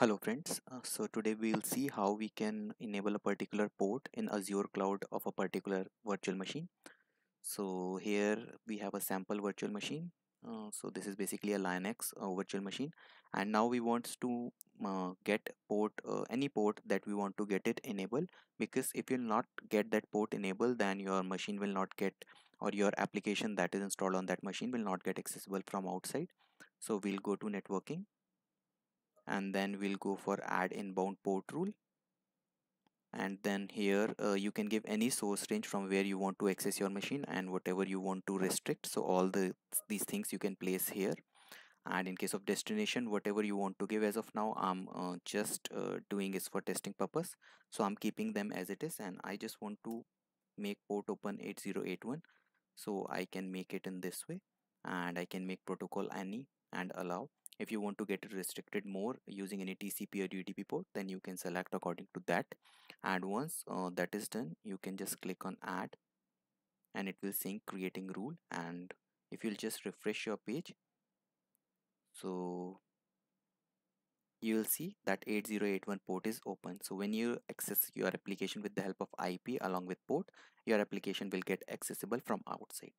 Hello friends, uh, so today we'll see how we can enable a particular port in Azure cloud of a particular virtual machine. So here we have a sample virtual machine. Uh, so this is basically a Linux uh, virtual machine and now we want to uh, get port uh, any port that we want to get it enabled because if you'll not get that port enabled then your machine will not get or your application that is installed on that machine will not get accessible from outside. So we'll go to networking and then we'll go for add inbound port rule. And then here uh, you can give any source range from where you want to access your machine and whatever you want to restrict. So all the these things you can place here. And in case of destination whatever you want to give as of now i'm uh, just uh, doing is for testing purpose. So i'm keeping them as it is and i just want to make port open 8081 so i can make it in this way and i can make protocol any and allow if you want to get it restricted more using any TCP or UDP port then you can select according to that. And once uh, that is done you can just click on add and it will sync creating rule. And if you'll just refresh your page so you will see that 8081 port is open. So when you access your application with the help of IP along with port your application will get accessible from outside